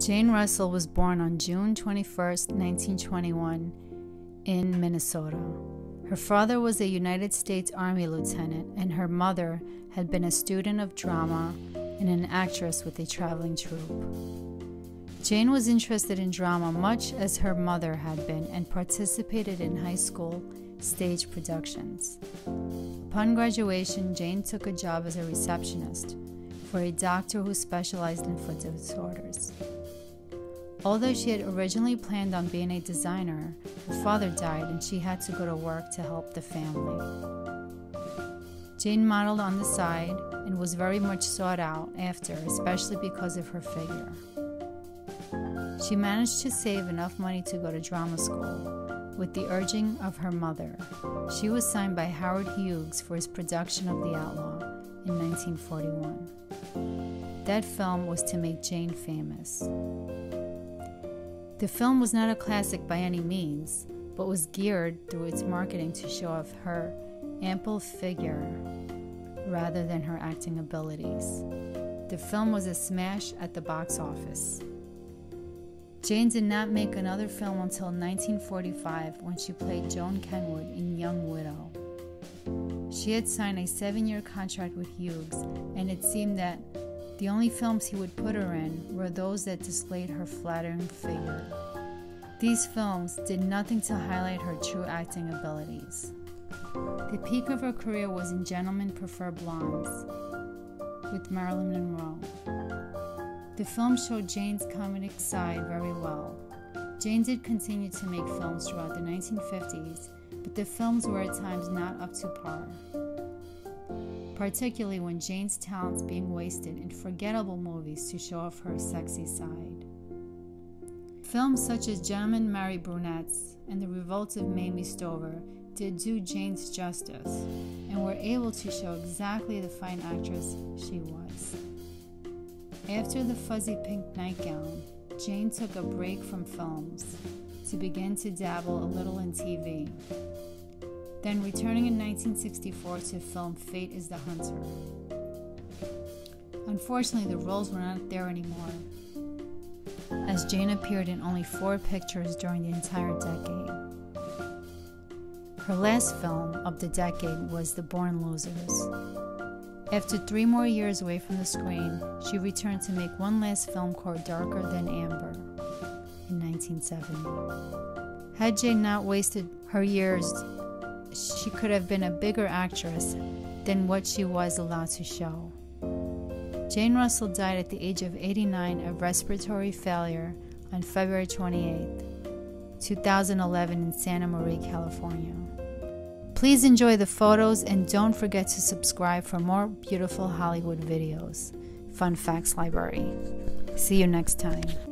Jane Russell was born on June 21, 1921, in Minnesota. Her father was a United States Army lieutenant, and her mother had been a student of drama and an actress with a traveling troupe. Jane was interested in drama much as her mother had been and participated in high school stage productions. Upon graduation, Jane took a job as a receptionist for a doctor who specialized in foot disorders. Although she had originally planned on being a designer, her father died and she had to go to work to help the family. Jane modeled on the side and was very much sought out after, especially because of her figure. She managed to save enough money to go to drama school with the urging of her mother. She was signed by Howard Hughes for his production of The Outlaw in 1941. That film was to make Jane famous. The film was not a classic by any means, but was geared through its marketing to show off her ample figure rather than her acting abilities. The film was a smash at the box office. Jane did not make another film until 1945 when she played Joan Kenwood in Young Widow. She had signed a seven year contract with Hughes, and it seemed that the only films he would put her in were those that displayed her flattering figure. These films did nothing to highlight her true acting abilities. The peak of her career was in Gentlemen Prefer Blondes with Marilyn Monroe. The film showed Jane's comedic side very well. Jane did continue to make films throughout the 1950s, but the films were at times not up to par particularly when Jane's talents being wasted in forgettable movies to show off her sexy side. Films such as Gentlemen Marry Brunettes and The Revolts of Mamie Stover did do Jane's justice and were able to show exactly the fine actress she was. After the fuzzy pink nightgown, Jane took a break from films to begin to dabble a little in TV then returning in 1964 to film Fate is the Hunter. Unfortunately, the roles were not there anymore, as Jane appeared in only four pictures during the entire decade. Her last film of the decade was The Born Losers. After three more years away from the screen, she returned to make one last film called Darker Than Amber in 1970. Had Jane not wasted her years she could have been a bigger actress than what she was allowed to show. Jane Russell died at the age of 89 of respiratory failure on February 28, 2011, in Santa Maria, California. Please enjoy the photos and don't forget to subscribe for more beautiful Hollywood videos. Fun Facts Library. See you next time.